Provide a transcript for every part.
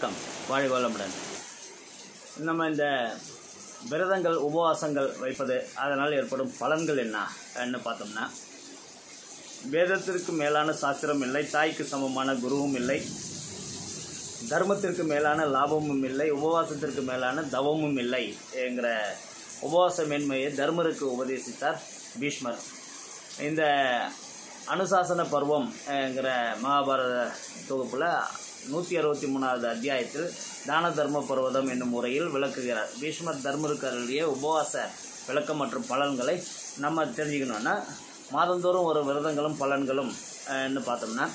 வணக்கம். வாழ்க வளமுடன். நம்ம இந்த விரதங்கள் உபவாசங்கள் வைப்பது அதனால் ஏற்படும் பலன்கள் என்ன? என்ன பார்த்தோம்னா வேதத்திற்கு மேலான சாஸ்திரம் இல்லை தாய்க்கு சமமான குருவும் இல்லை தர்மத்திற்கு மேலான லாபமும் இல்லை உபவாசத்திற்கு மேலான தவமும் இல்லை என்கிற உபவாச மேன்மையை தர்மருக்கு உபதேசித்தார் பீஷ்மர். இந்த அனுசாசன பருவம் என்கிற மகாபாரத தொகுப்பில் நூற்றி அறுபத்தி மூணாவது அத்தியாயத்தில் தான தர்ம பர்வதம் என்னும் முறையில் விளக்குகிறார். பீஷ்மர் தர்மருக்கு உபவாச விளக்கம் மற்றும் பலன்களை நம்ம தெரிஞ்சுக்கணுன்னா மாதந்தோறும் ஒரு விரதங்களும் பலன்களும் என்று பார்த்தோம்னா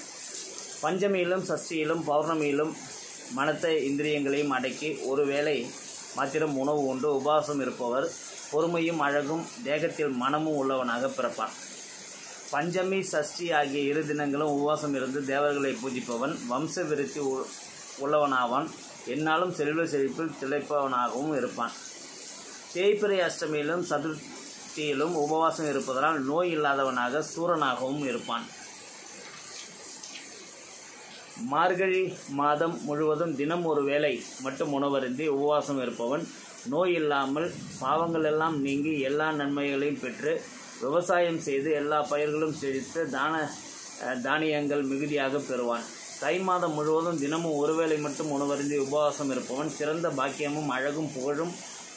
பஞ்சமியிலும் சஷ்டியிலும் பௌர்ணமியிலும் மனத்தை இந்திரியங்களையும் அடக்கி ஒருவேளை மாத்திரம் உணவு உண்டு உபவாசம் இருப்பவர் பொறுமையும் அழகும் தேகத்தில் மனமும் உள்ளவனாக பிறப்பான் பஞ்சமி சஷ்டி ஆகிய இரு தினங்களும் உபவாசம் இருந்து தேவர்களை பூஜிப்பவன் வம்ச விருத்தி உ- உள்ளவனாவான். என்னாலும் செல்வ செழிப்பில் திளைப்பவனாகவும் இருப்பான். தேய்பிரை அஷ்டமியிலும் சதுர்த்தியிலும் உபவாசம் இருப்பதனால் நோய் இல்லாதவனாக சூரனாகவும் இருப்பான். மார்கழி மாதம் முழுவதும் தினம் ஒரு வேளை மட்டும் உணவருந்தி உபவாசம் இருப்பவன் நோய் இல்லாமல் பாவங்கள் எல்லாம் நீங்கி எல்லா நன்மைகளையும் பெற்று விவசாயம் செய்து எல்லா பயிர்களும் செழித்து தான தானியங்கள் மிகுதியாக பெறுவான். தை மாதம் முழுவதும் தினமும் ஒருவேளை மட்டும் உணவருந்தி உபவாசம் இருப்பவன் சிறந்த பாக்கியமும் அழகும் புகழும்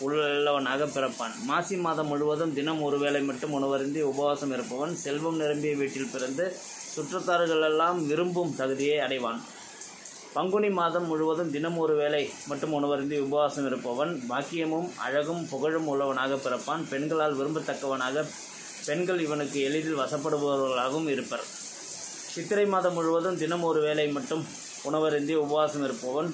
உள்ளவனாக பிறப்பான். மாசி மாதம் முழுவதும் தினம் ஒரு வேளை மட்டும் உணவருந்தி உபவாசம் இருப்பவன் செல்வம் நிரம்பிய வீட்டில் பிறந்து சுற்றத்தார்களெல்லாம் விரும்பும் தகுதியை அடைவான். பங்குனி மாதம் முழுவதும் தினம் ஒரு வேளை மட்டும் உணவருந்தி உபவாசம் இருப்பவன் பாக்கியமும் அழகும் புகழும் உள்ளவனாக பிறப்பான். பெண்களால் விரும்பத்தக்கவனாக பெண்கள் இவனுக்கு எளிதில் வசப்படுபவர்களாகவும் இருப்பர். சித்திரை மாதம் முழுவதும் தினம் ஒரு வேளை மட்டும் உணவருந்தி உபவாசம் இருப்பவன்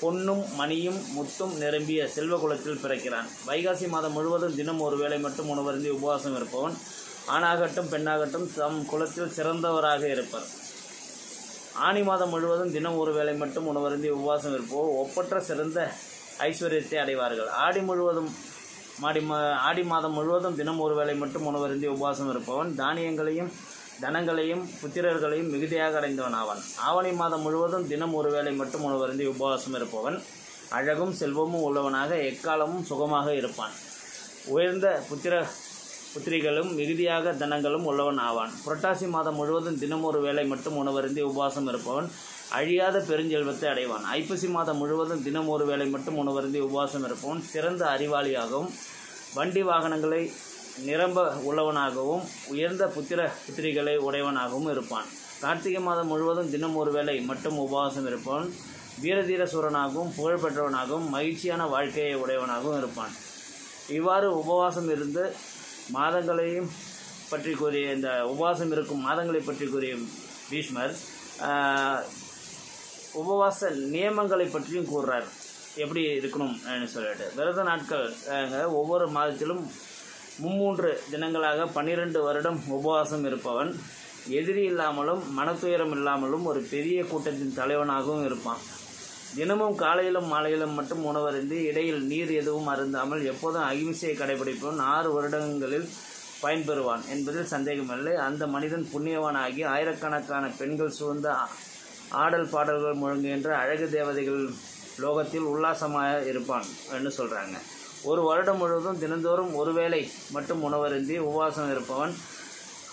பொன்னும் மணியும் முத்தும் நிரம்பிய செல்வ குலத்தில் பிறக்கிறான். வைகாசி மாதம் முழுவதும் தினம் ஒரு வேளை மட்டும் உணவருந்தி உபவாசம் இருப்பவன் ஆணாகட்டும் பெண்ணாகட்டும் தம் குலத்தில் சிறந்தவராக இருப்பர். ஆனி மாதம் முழுவதும் தினம் ஒரு வேளை மட்டும் உணவருந்தி உபவாசம் இருப்போர். ஒப்பற்ற சிறந்த ஐஸ்வர்யத்தை அடைவார்கள். ஆடி முழுவதும் மாடி மா ஆடி மாதம் முழுவதும் தினம் ஒரு வேளை மட்டும் உணவருந்தி உபவாசம் இருப்பவன். தானியங்களையும் தனங்களையும் புத்திரர்களையும் மிகுதியாக அடைந்தவன் ஆவான். ஆவணி மாதம் முழுவதும் தினம் ஒரு வேளை மட்டும் உணவருந்தி உபவாசம் இருப்பவன். அழகும் செல்வமும் உள்ளவனாக எக்காலமும் சுகமாக இருப்பான். உயர்ந்த புத்திர புத்திரிகளும் மிகுதியாக தனங்களும் உள்ளவன் ஆவான். புரட்டாசி மாதம் முழுவதும் தினம் ஒரு வேளை மட்டும் உணவருந்தி உபவாசம் இருப்பவன் அழியாத பெருஞ்செல்வத்தை அடைவான். ஐப்பசி மாதம் முழுவதும் தினம் ஒரு வேளை மட்டும் உணவருந்தி உபவாசம் இருப்பவன் சிறந்த அறிவாளியாகவும் வண்டி வாகனங்களை நிரம்ப உள்ளவனாகவும் உயர்ந்த புத்திர புத்திரிகளை உடையவனாகவும் இருப்பான். கார்த்திகை மாதம் முழுவதும் தினம் ஒரு வேளை மட்டும் உபவாசம் இருப்பவன் வீரதீர சூரனாகவும் புகழ்பெற்றவனாகவும் மகிழ்ச்சியான வாழ்க்கையை உடையவனாகவும் இருப்பான். இவ்வாறு உபவாசம் இருந்து மாதங்களையும் பற்றி கூறிய இந்த உபவாசம் இருக்கும் மாதங்களை பற்றி கூறிய பீஷ்மர் உபவாச நியமங்களை பற்றியும் கூறுறார். எப்படி இருக்கணும் சொல்லிட்டு. விரத நாட்கள் ஒவ்வொரு மாதத்திலும் மும்மூன்று தினங்களாக பன்னிரெண்டு வருடம் உபவாசம் இருப்பவன் எதிரி இல்லாமலும் மனத்துயரம் இல்லாமலும் ஒரு பெரிய கூட்டத்தின் தலைவனாகவும் இருப்பான். தினமும் காலையிலும் மாலையிலும் மட்டும் உணவருந்தி இடையில் நீர் எதுவும் அருந்தாமல் எப்போதும் அகிம்சையை கடைபிடிப்பவன் ஆறு வருடங்களில் பயன்பெறுவான் என்பதில் சந்தேகமில்லை. அந்த மனிதன் புண்ணியவானாகி ஆயிரக்கணக்கான பெண்கள் சூழ்ந்த ஆடல் பாடல்கள் முழங்குகின்ற அழகு தேவதைகள் லோகத்தில் உல்லாசமாக இருப்பான் என்று சொல்கிறாங்க ஒரு வருடம் முழுவதும் தினந்தோறும் ஒருவேளை மட்டும் உணவருந்தி உபவாசம் இருப்பவன்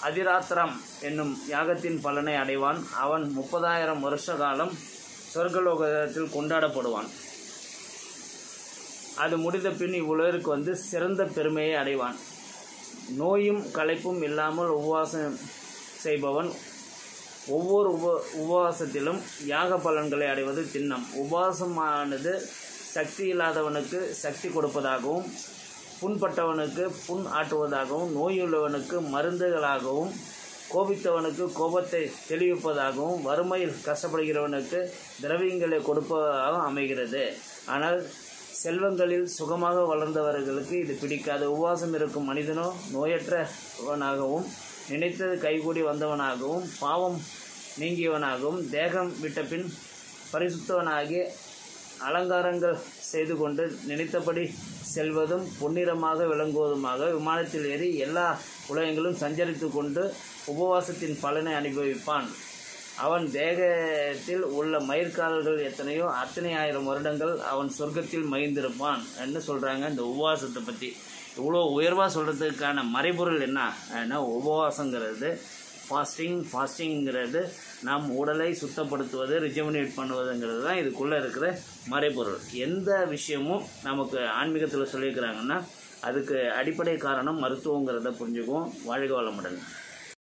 அதிராத்திரம் என்னும் யாகத்தின் பலனை அடைவான். அவன் முப்பதாயிரம் வருஷ காலம் சொர்க்கலோகத்தில் கொண்டாடப்படுவான். அது முடிந்த பின் இவ்வுலகிற்கு வந்து சிறந்த பெருமையை அடைவான். நோயும் களைப்பும் இல்லாமல் உபவாசம் செய்பவன் ஒவ்வொரு உப உபவாசத்திலும் யாக பலன்களை அடைவது திண்ணம். உபவாசமானது சக்தி இல்லாதவனுக்கு சக்தி கொடுப்பதாகவும் புண்பட்டவனுக்கு புண் ஆட்டுவதாகவும் நோயுள்ளவனுக்கு மருந்துகளாகவும் கோபித்தவனுக்கு கோபத்தை தெளிவிப்பதாகவும் வறுமையில் கஷ்டப்படுகிறவனுக்கு திரவியங்களை கொடுப்பதாகவும் அமைகிறது. ஆனால் செல்வங்களில் சுகமாக வளர்ந்தவர்களுக்கு இது பிடிக்காது. உபவாசம் இருக்கும் மனிதனோ நோயற்றவனாகவும் நினைத்தது கைகூடி வந்தவனாகவும் பாவம் நீங்கியவனாகவும் தேகம் விட்ட பின் பரிசுத்தவனாகி அலங்காரங்கள் செய்து கொண்டு நினைத்தபடி செல்வதும் பொன்னிறமாக விளங்குவதுமாக விமானத்தில் ஏறி எல்லா உலகங்களும் சஞ்சரித்து கொண்டு உபவாசத்தின் பலனை அனுபவிப்பான். அவன் தேகத்தில் உள்ள மயிர்காலர்கள் எத்தனையோ அத்தனை ஆயிரம் வருடங்கள் அவன் சொர்க்கத்தில் மகிழ்ந்திருப்பான் என்ன சொல்கிறாங்க இந்த உபவாசத்தை பற்றி இவ்வளோ உயர்வாக சொல்கிறதுக்கான மறைபொருள் என்ன? ஏன்னா உபவாசங்கிறது ஃபாஸ்டிங் ஃபாஸ்டிங்கிறது நம் உடலை சுத்தப்படுத்துவது ரிஜமினேட் பண்ணுவதுங்கிறது தான் இதுக்குள்ளே இருக்கிற மறைபொருள். எந்த விஷயமும் நமக்கு ஆன்மீகத்தில் சொல்லியிருக்கிறாங்கன்னா அதுக்கு அடிப்படை காரணம் மருத்துவங்கிறத புரிஞ்சுக்குவோம். வாழ்க வளமுடன்.